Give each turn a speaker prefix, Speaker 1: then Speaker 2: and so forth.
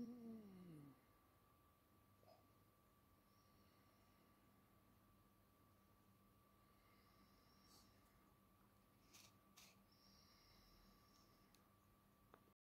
Speaker 1: Mm.